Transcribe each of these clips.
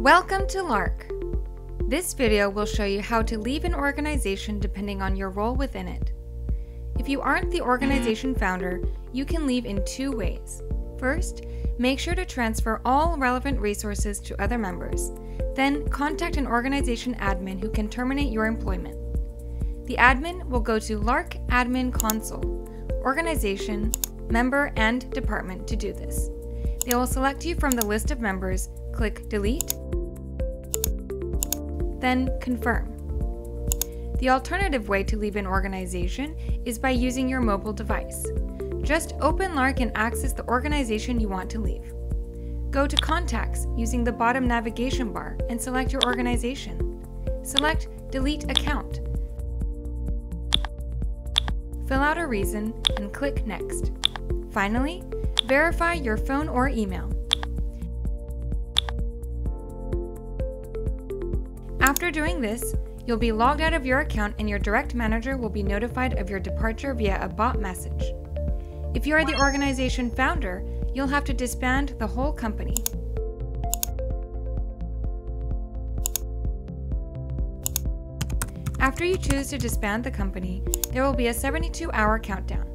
Welcome to Lark. This video will show you how to leave an organization depending on your role within it. If you aren't the organization founder, you can leave in two ways. First, make sure to transfer all relevant resources to other members. Then, contact an organization admin who can terminate your employment. The admin will go to Lark Admin Console, Organization, Member, and Department to do this. They will select you from the list of members, click Delete, then Confirm. The alternative way to leave an organization is by using your mobile device. Just open Lark and access the organization you want to leave. Go to Contacts using the bottom navigation bar and select your organization. Select Delete Account. Fill out a reason and click Next. Finally, verify your phone or email. After doing this, you'll be logged out of your account and your direct manager will be notified of your departure via a bot message. If you are the organization founder, you'll have to disband the whole company. After you choose to disband the company, there will be a 72 hour countdown.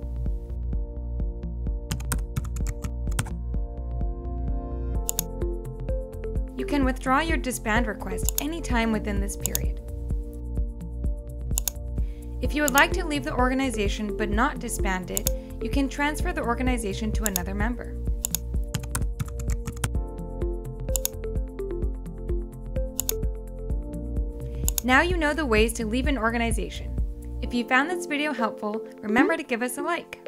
You can withdraw your disband request anytime within this period. If you would like to leave the organization but not disband it, you can transfer the organization to another member. Now you know the ways to leave an organization. If you found this video helpful, remember to give us a like.